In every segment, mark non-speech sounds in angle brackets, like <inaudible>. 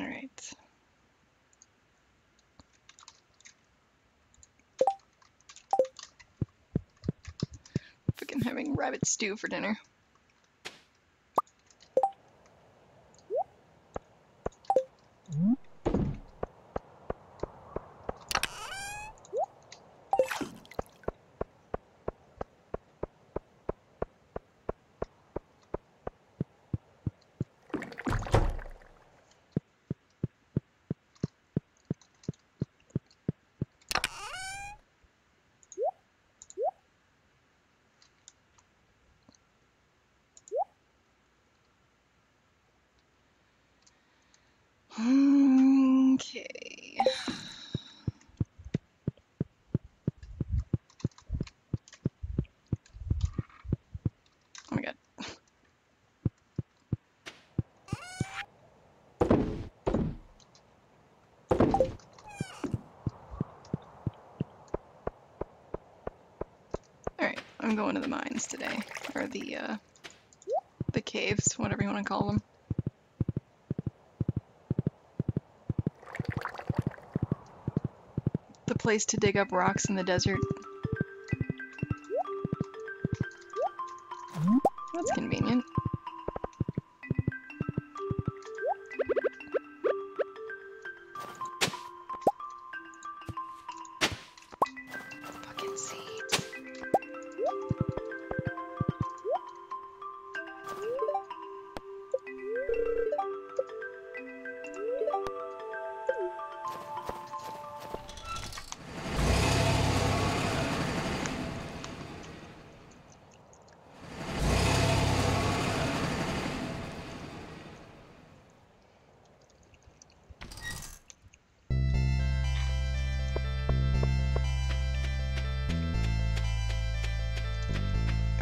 Alright. Fucking having rabbit stew for dinner. Okay. Oh my god. Alright, I'm going to the mines today. Or the, uh, the caves, whatever you want to call them. The place to dig up rocks in the desert.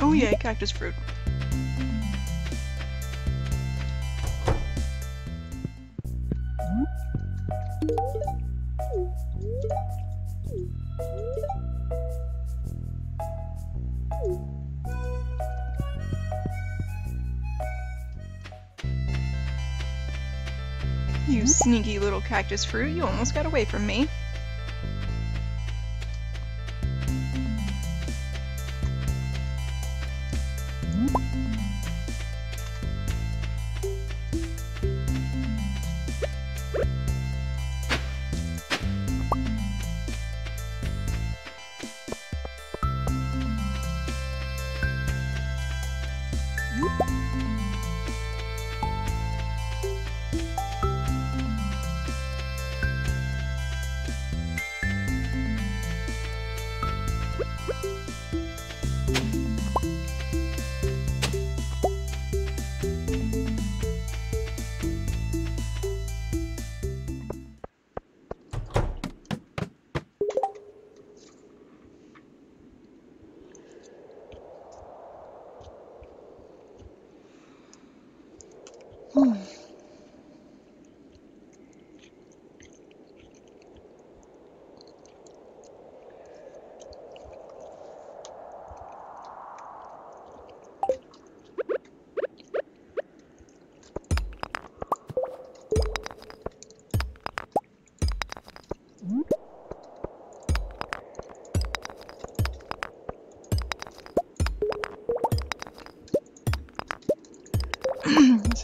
Oh yeah, cactus fruit. You sneaky little cactus fruit, you almost got away from me.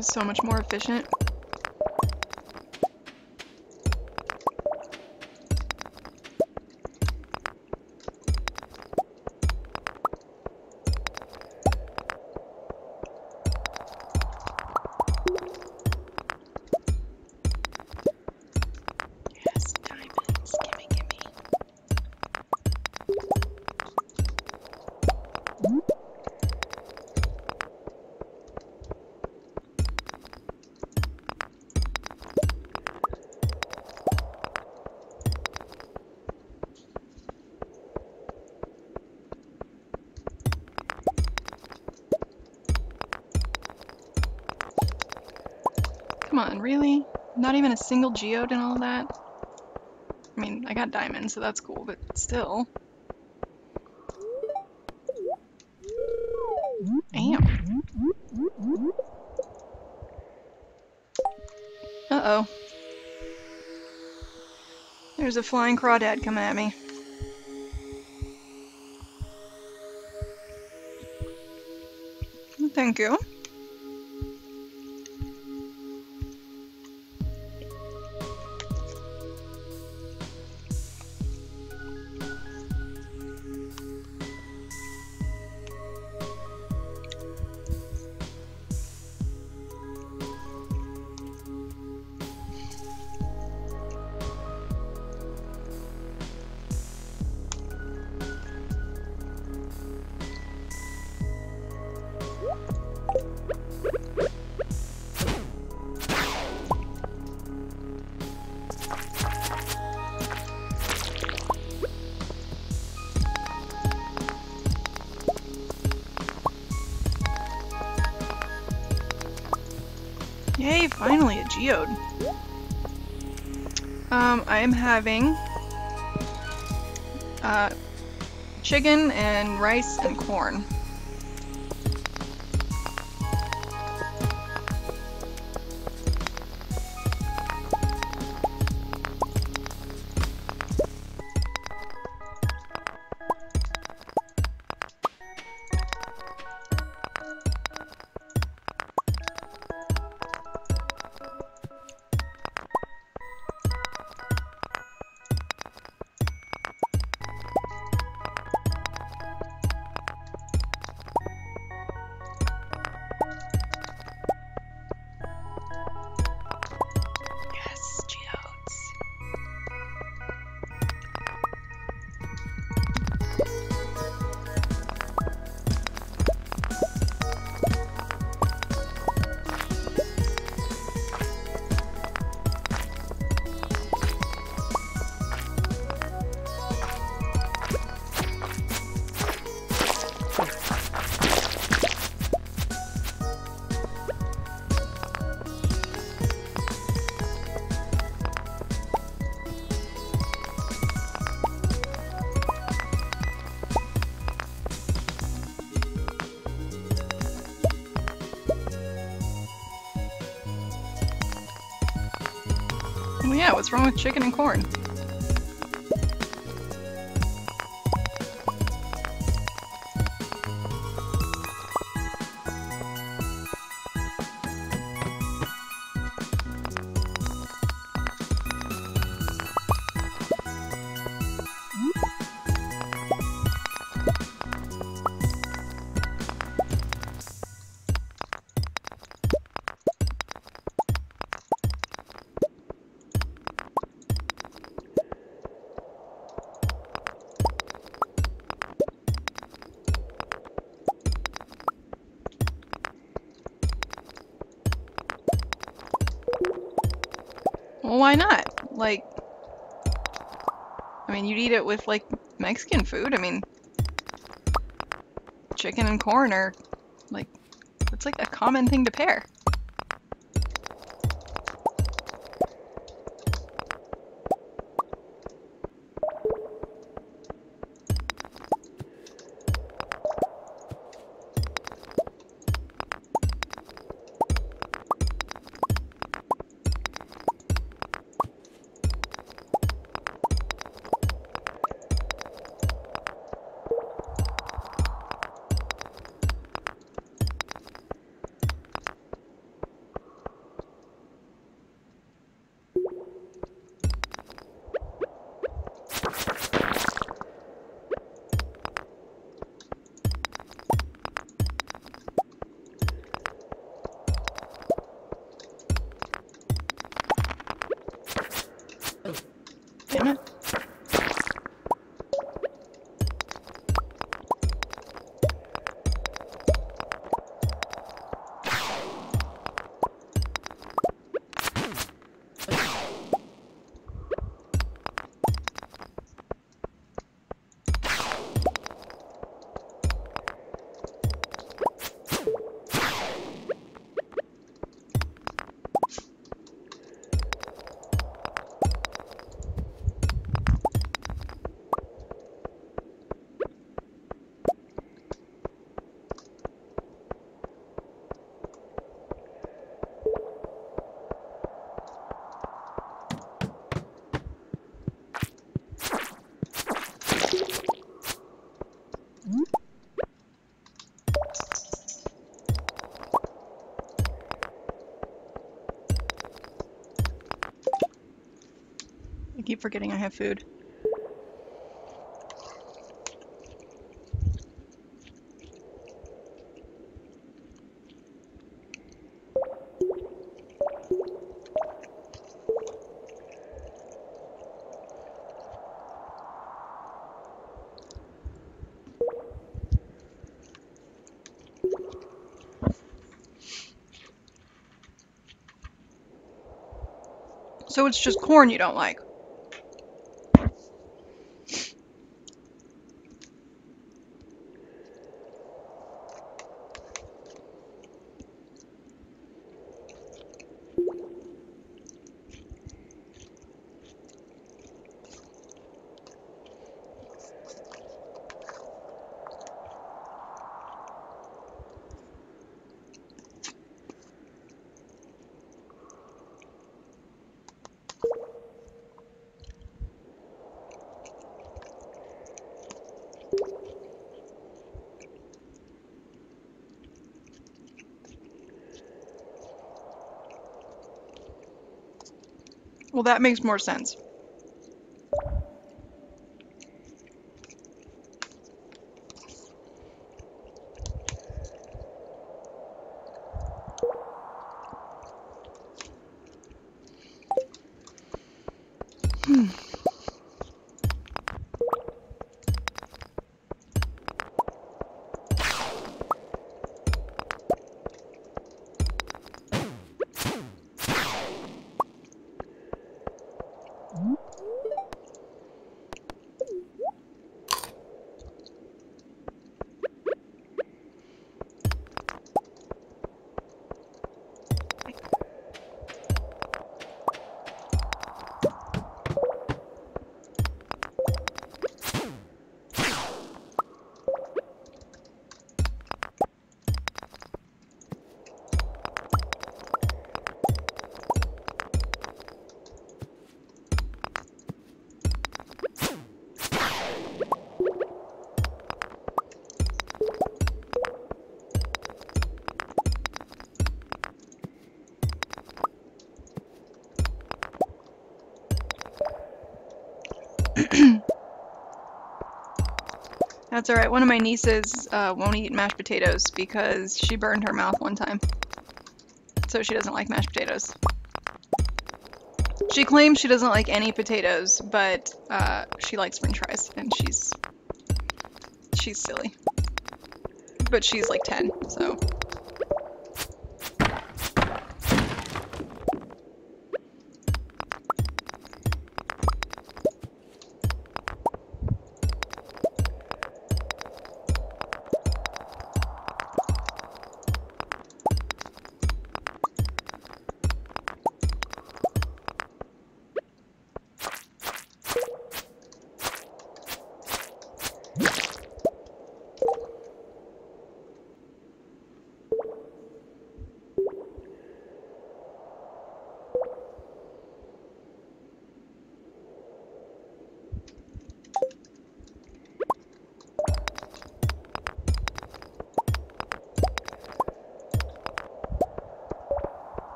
Is so much more efficient. Really? Not even a single geode and all that? I mean, I got diamonds, so that's cool, but still. Damn. Uh-oh. There's a flying crawdad coming at me. Thank you. Geode. Um, I am having uh, chicken and rice and corn. Yeah, what's wrong with chicken and corn? Why not? Like, I mean, you'd eat it with like Mexican food. I mean, chicken and corn are like, it's like a common thing to pair. Keep forgetting I have food. So it's just corn you don't like. Well, that makes more sense. That's alright. One of my nieces uh, won't eat mashed potatoes because she burned her mouth one time. So she doesn't like mashed potatoes. She claims she doesn't like any potatoes, but uh, she likes french fries, and she's she's silly. But she's like 10, so.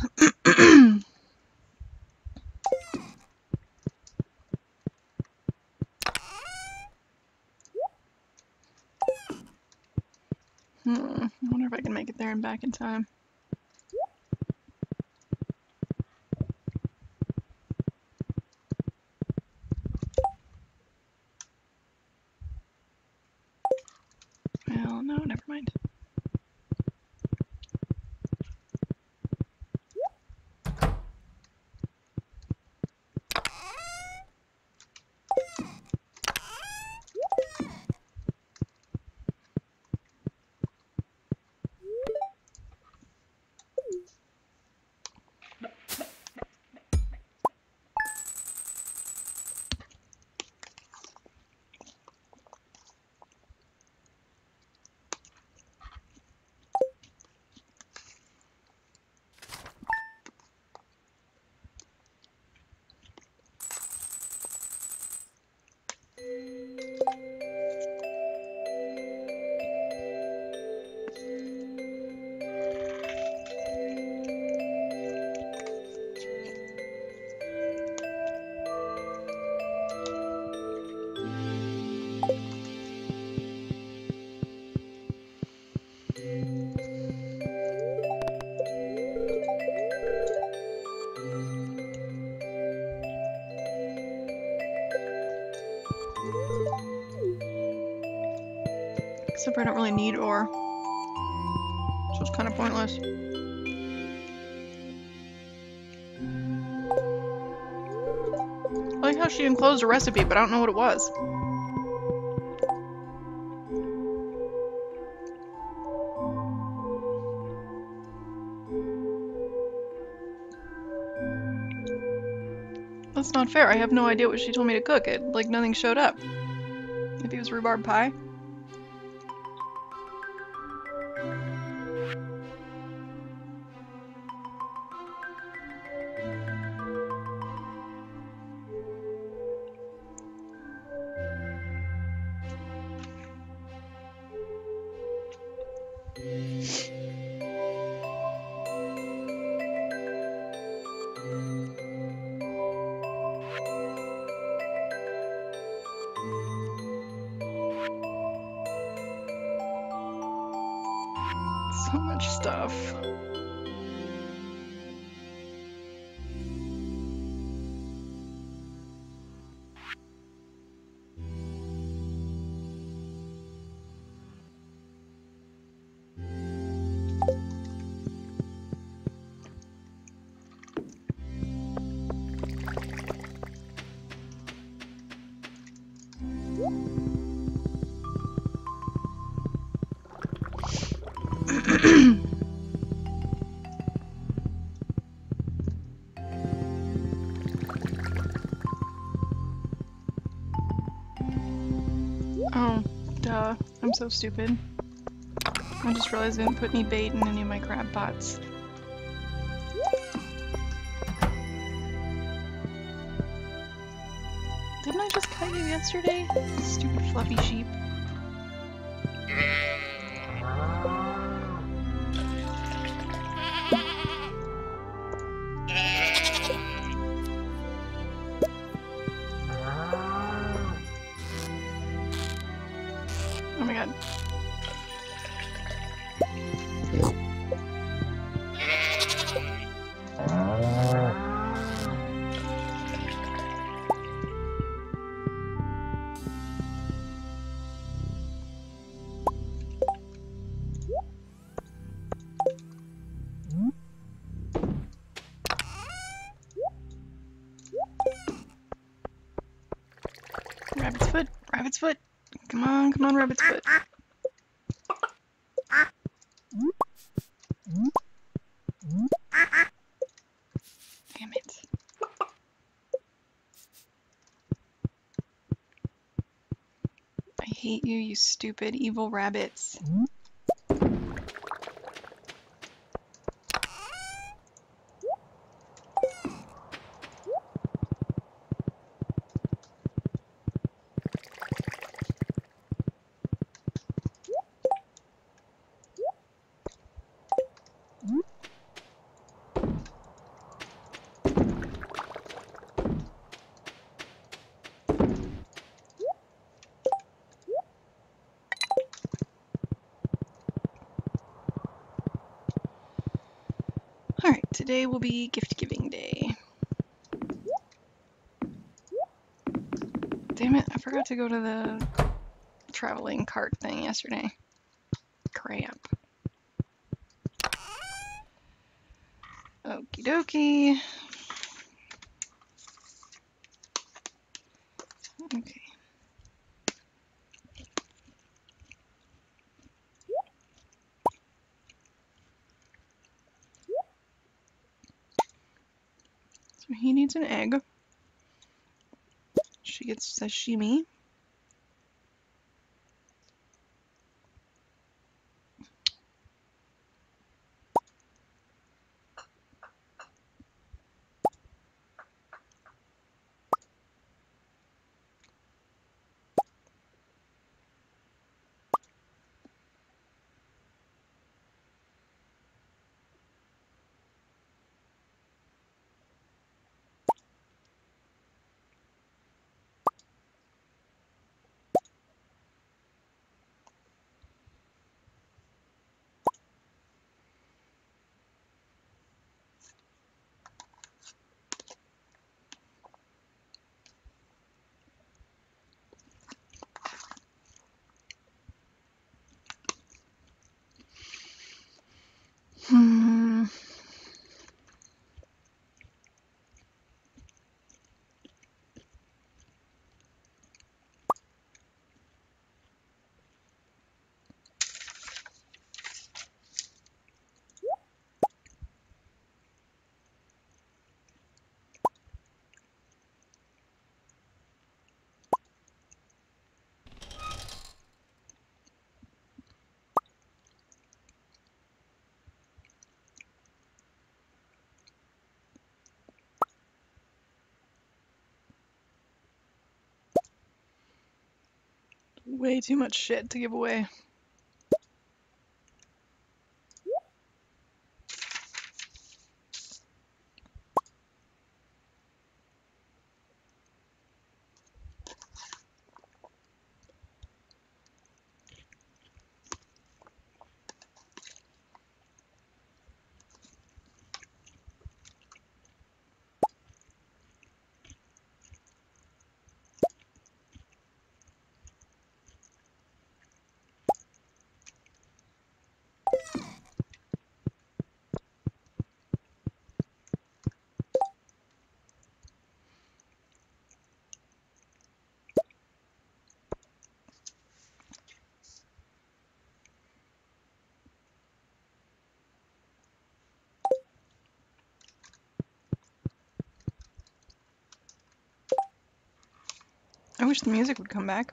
hmm, I wonder if I can make it there and back in time. Except I don't really need ore. So it's kind of pointless. I like how she enclosed a recipe, but I don't know what it was. That's not fair. I have no idea what she told me to cook. It like nothing showed up. Maybe it was rhubarb pie. <clears throat> Oh, duh. I'm so stupid. I just realized I didn't put any bait in any of my crab pots. Didn't I just cut you yesterday? Stupid fluffy sheep. Stupid evil rabbits. Today will be gift giving day. Damn it, I forgot to go to the traveling cart thing yesterday. Crap. Okie dokie. Okay. So he needs an egg. She gets sashimi. Way too much shit to give away. I wish the music would come back.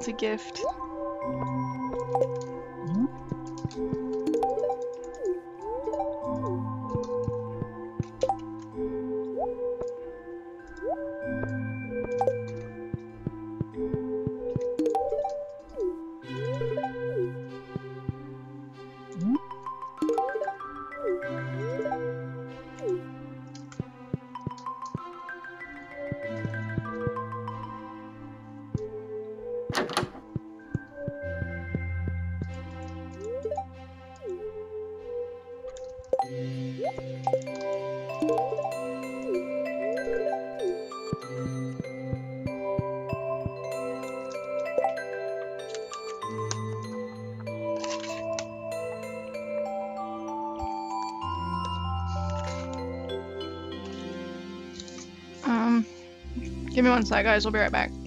To. Give one sec, guys. We'll be right back.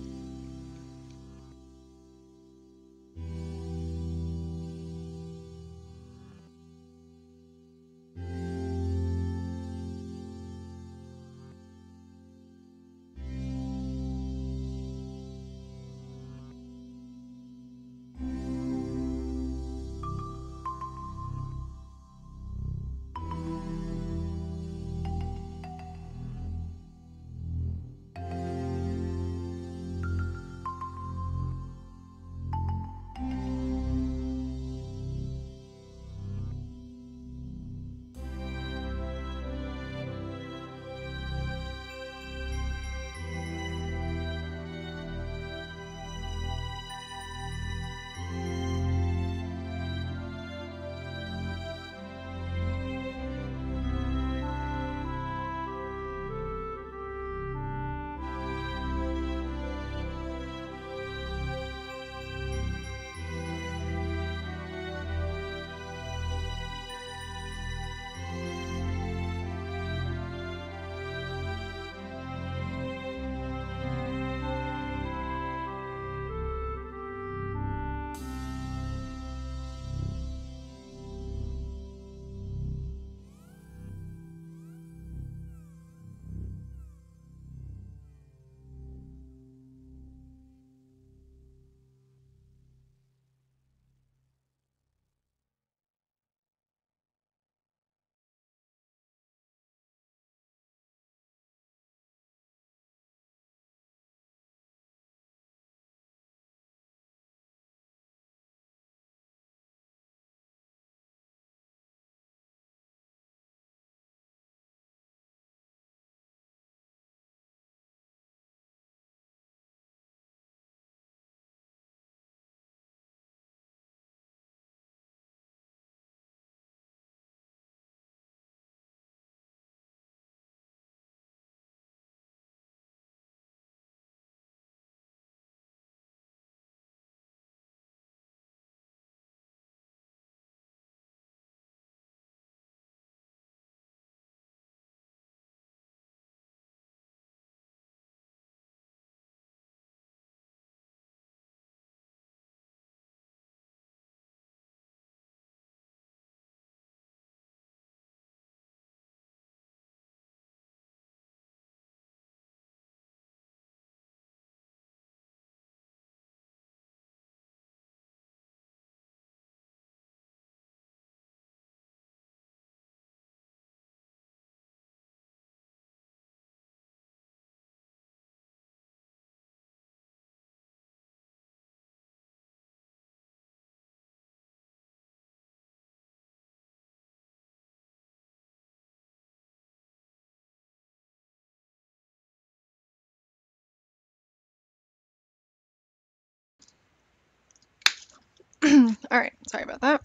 <clears throat> Alright, sorry about that.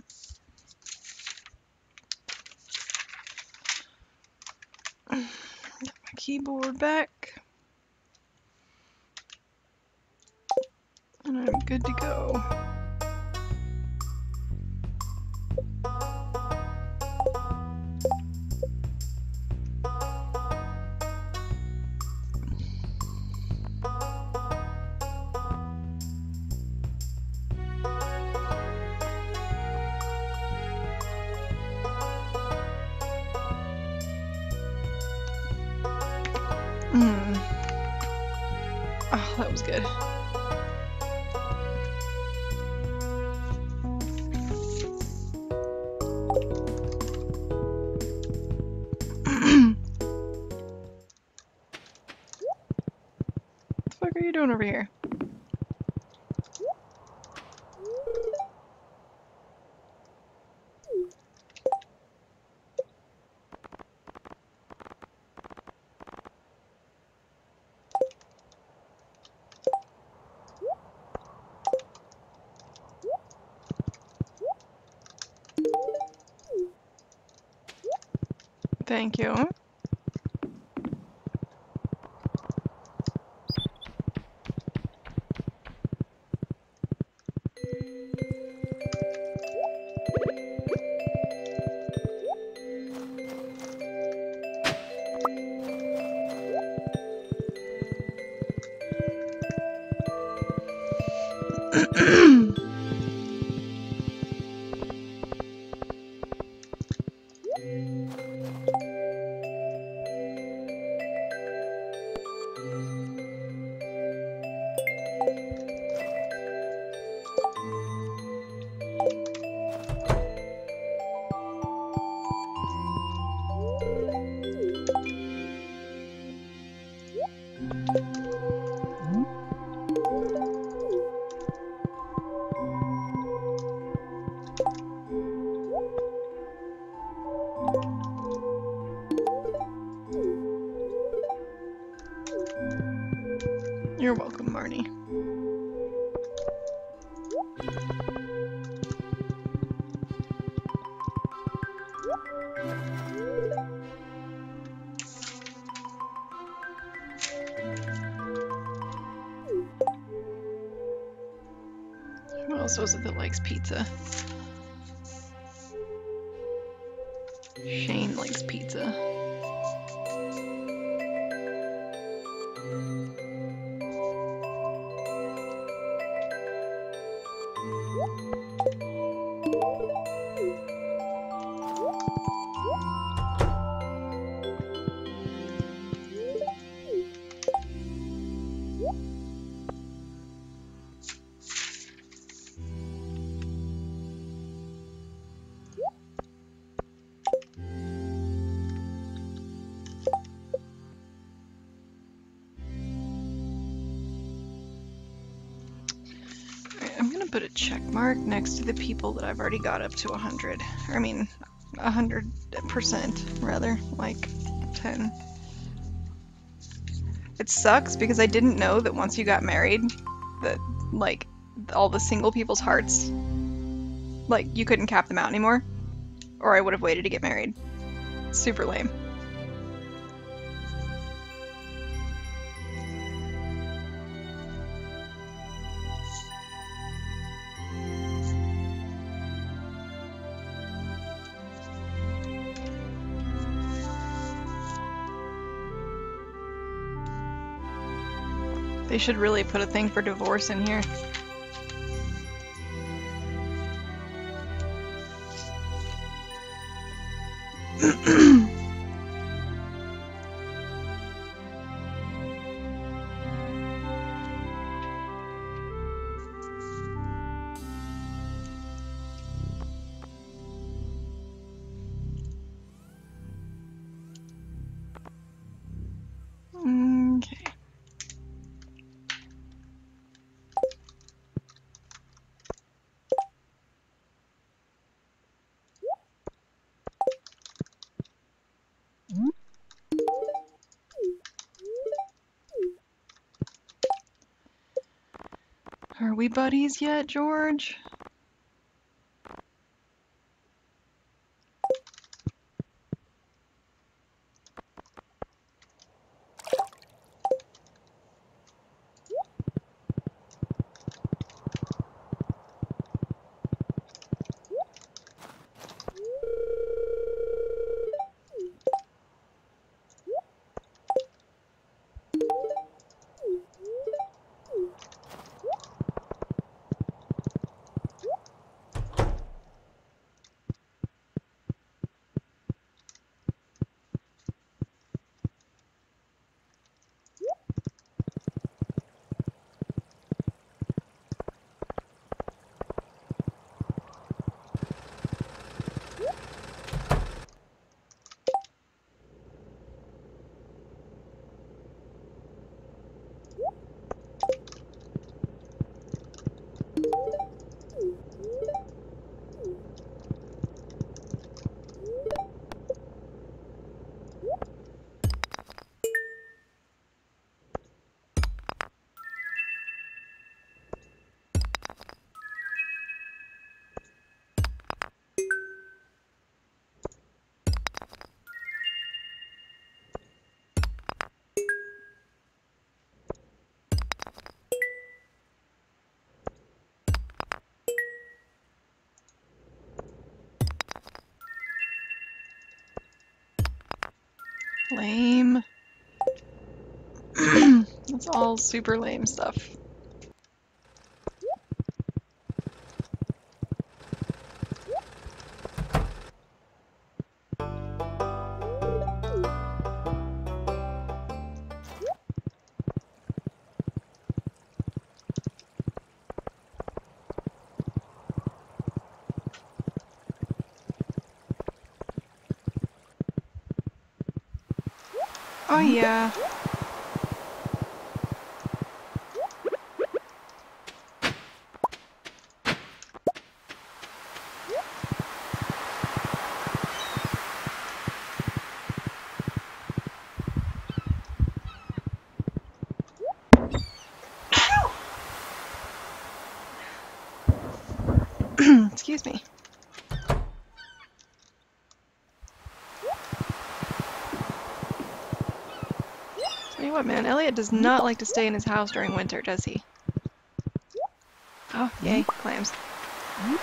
Get my keyboard back. And I'm good to go. Mm. Oh, that was good. <clears throat> what the fuck are you doing over here? Was it that likes pizza? People that I've already got up to 100. Or, I mean, 100% rather, like 10. It sucks because I didn't know that once you got married, that, like, all the single people's hearts, like, you couldn't cap them out anymore. Or I would have waited to get married. Super lame. They should really put a thing for divorce in here. <clears throat> Are we buddies yet, George? Lame. <clears throat> That's all super lame stuff. Man, Elliott does not like to stay in his house during winter, does he? Oh, yay, clams. Hmm?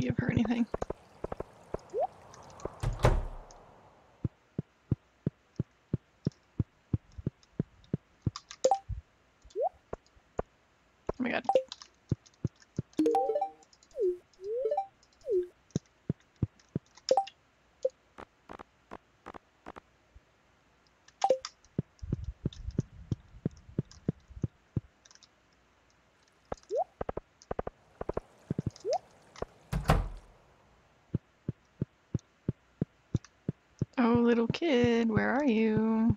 To give her anything. Oh my god. Oh, little kid, where are you?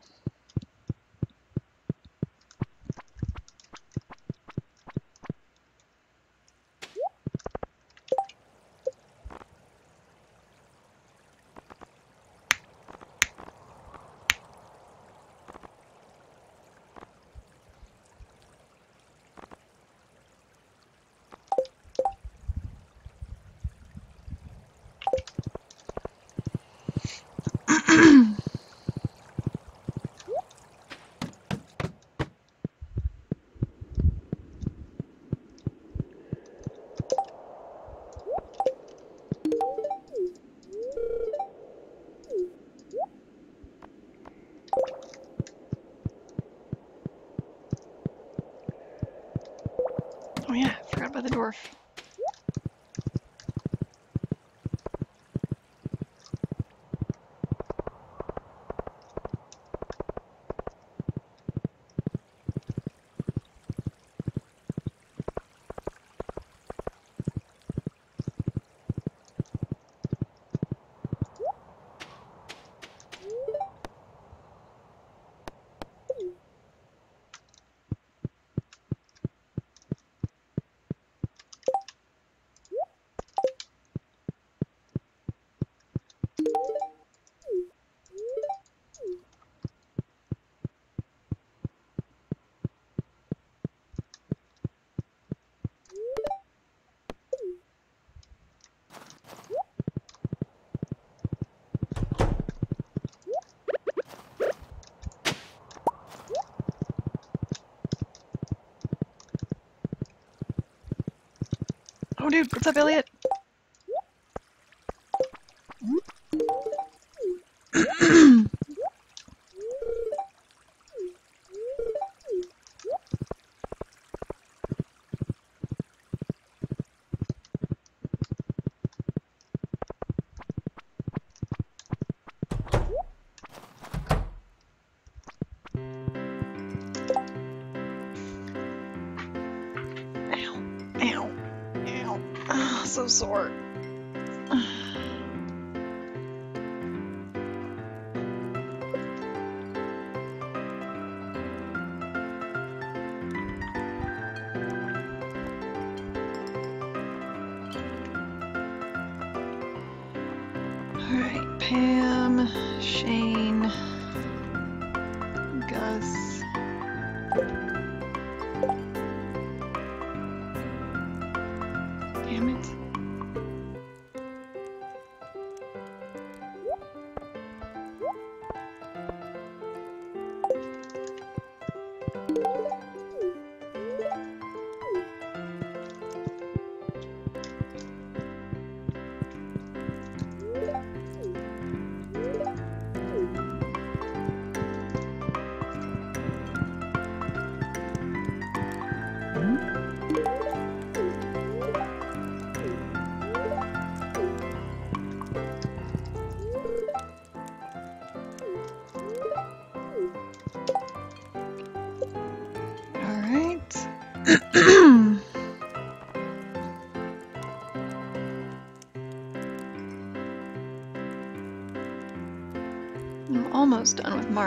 Oh yeah, forgot about the dwarf. Oh dude, what's up, Elliott? Ah, so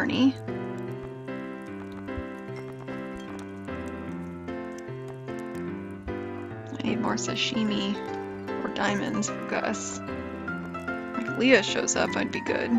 Marnie. I need more sashimi or diamonds Gus. If Leah shows up, I'd be good.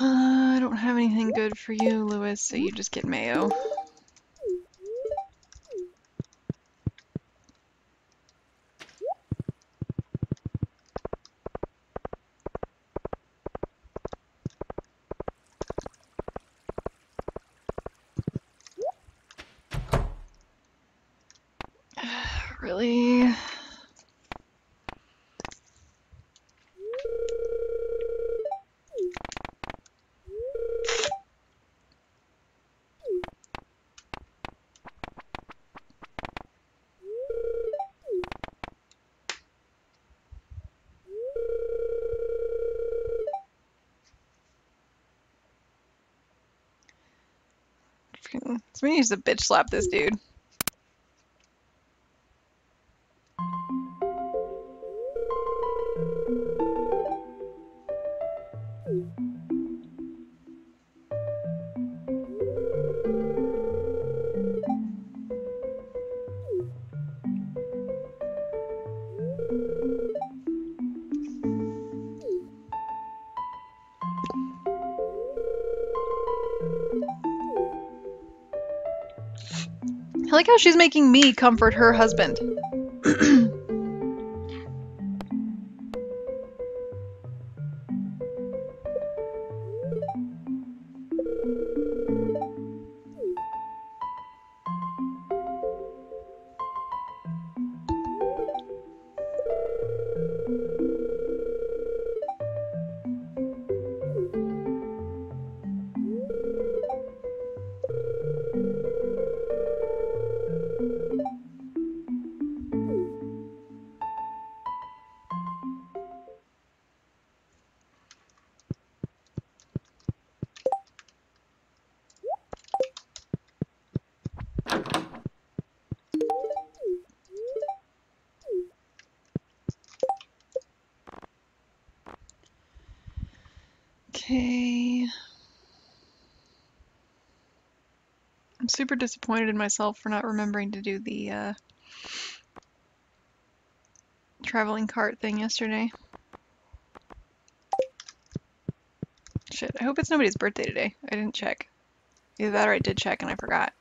Uh, I don't have anything good for you, Lewis, so you just get mayo. Really? Somebody needs to bitch slap this dude. She's making me comfort her husband. Super disappointed in myself for not remembering to do the uh, traveling cart thing yesterday. Shit, I hope it's nobody's birthday today. I didn't check. Either that or I did check and I forgot.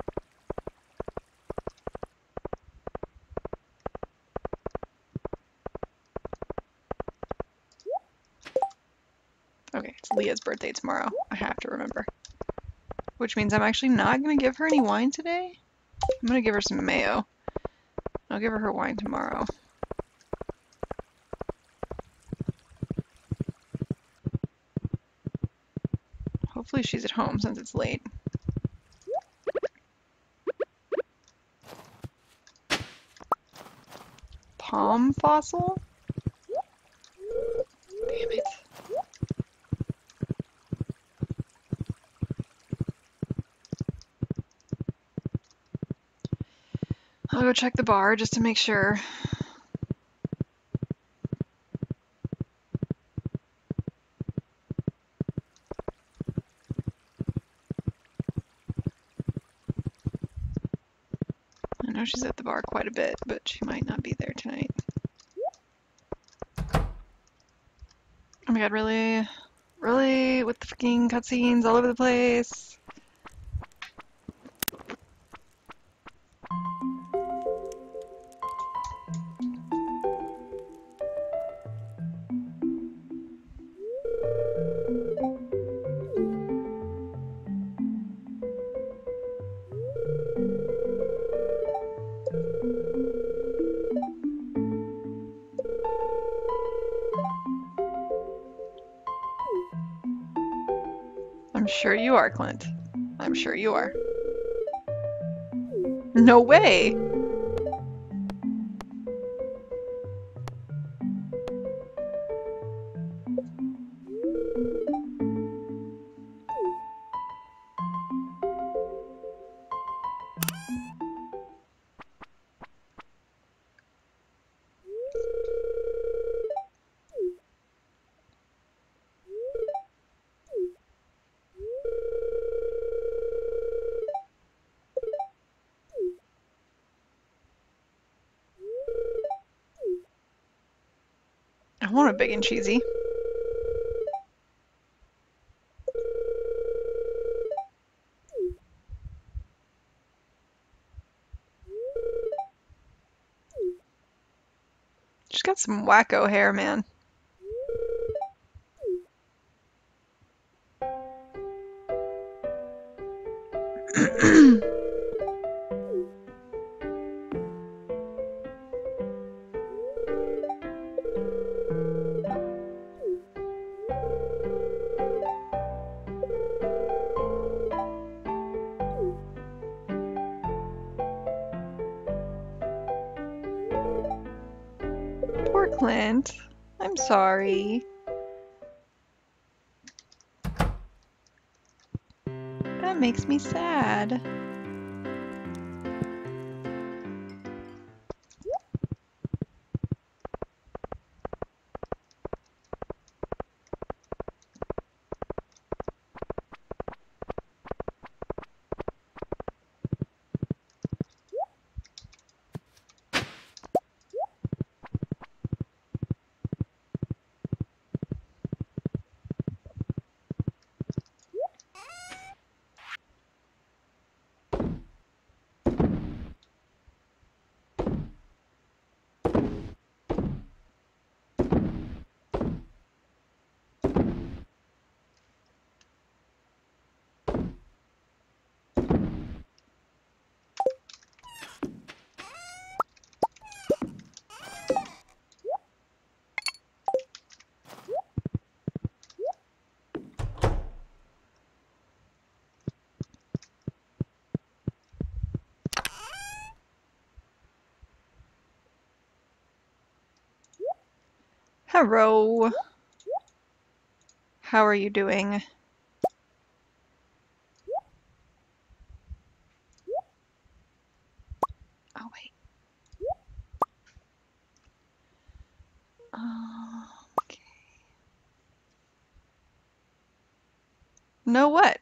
Okay, it's Leah's birthday tomorrow. I have to remember. Which means I'm actually not going to give her any wine today. I'm going to give her some mayo. I'll give her her wine tomorrow. Hopefully she's at home since it's late. Palm fossil? go check the bar just to make sure. I know she's at the bar quite a bit, but she might not be there tonight. Oh my god, really? Really? With the freaking cutscenes all over the place? Clint. I'm sure you are. No way! And cheesy. She's got some wacko hair, man. <clears throat> sorry. That makes me sad. Hello. How are you doing? Oh, wait. Okay. No what?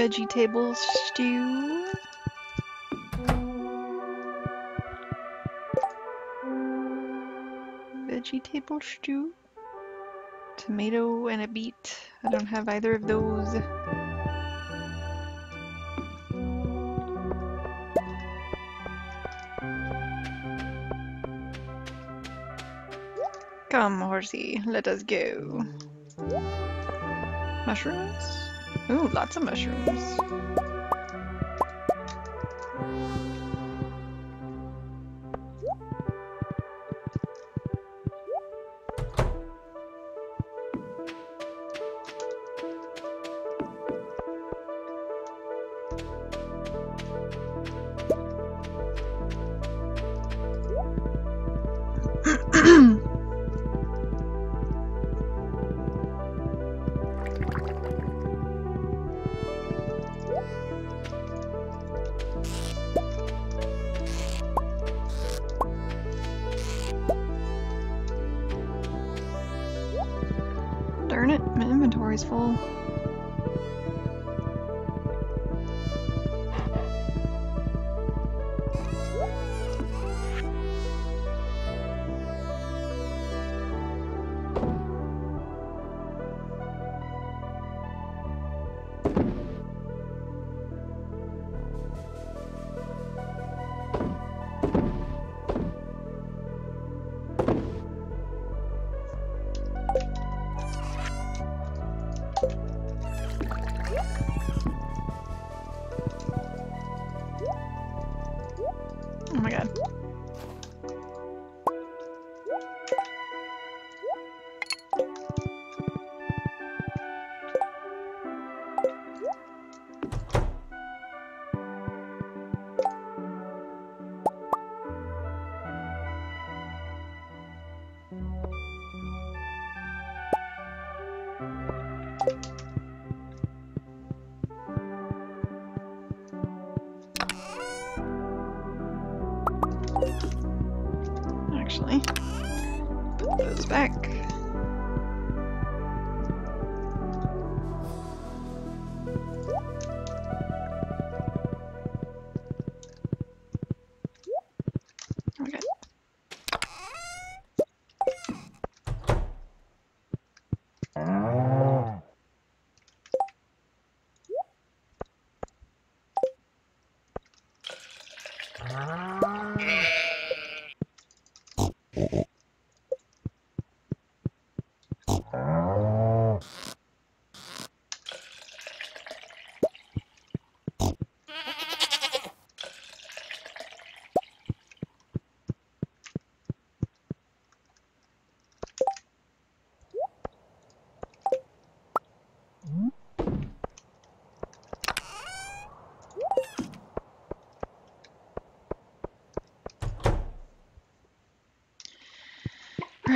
vegetable stew. Vegetable stew. Tomato and a beet. I don't have either of those. Come, horsey, let us go. Mm. Mushrooms? Ooh, lots of mushrooms.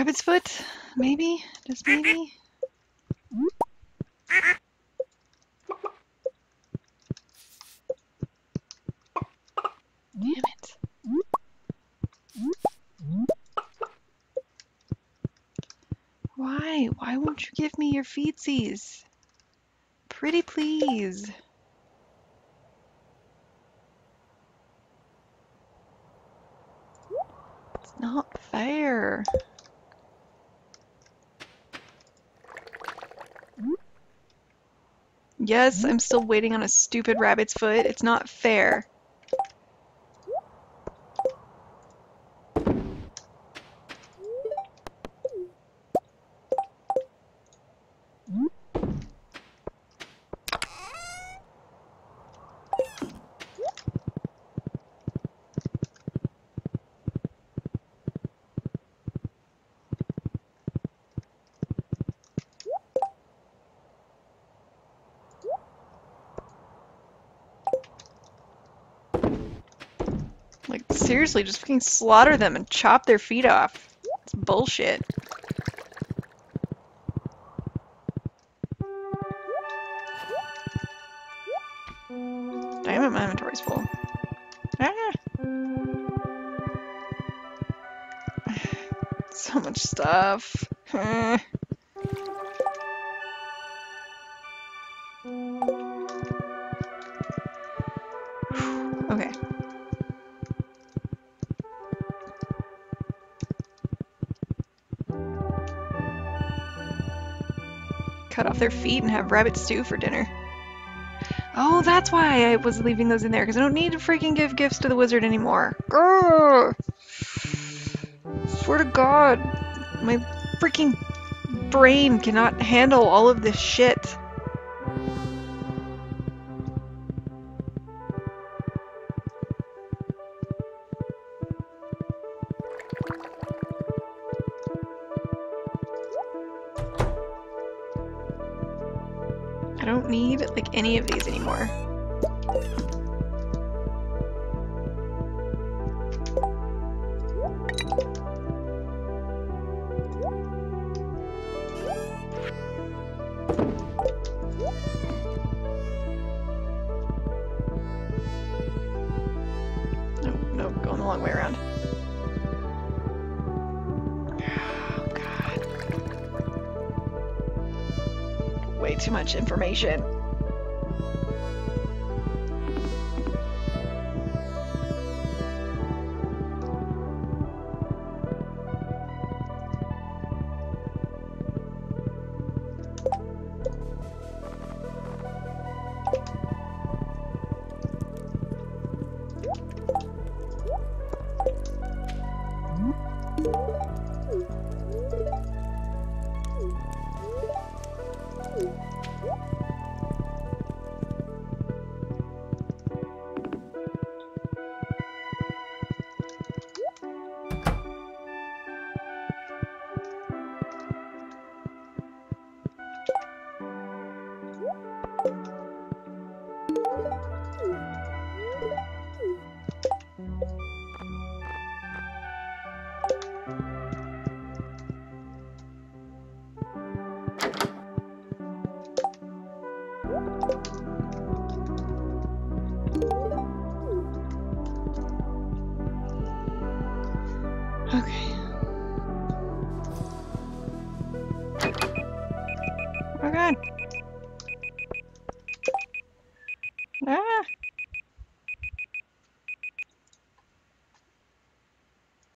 Rabbit's foot? Maybe? Just maybe? Damn it. Why? Why won't you give me your feetsies? Pretty please. It's not fair. Yes, I'm still waiting on a stupid rabbit's foot. It's not fair. Like, seriously, just fucking slaughter them and chop their feet off. It's bullshit. Damn it, my inventory's full. Ah! <sighs> So much stuff. Their feet and have rabbit stew for dinner. Oh, that's why I was leaving those in there, because I don't need to freaking give gifts to the wizard anymore. Grr! Swear to God, my freaking brain cannot handle all of this shit. I don't need like any of these anymore. Information.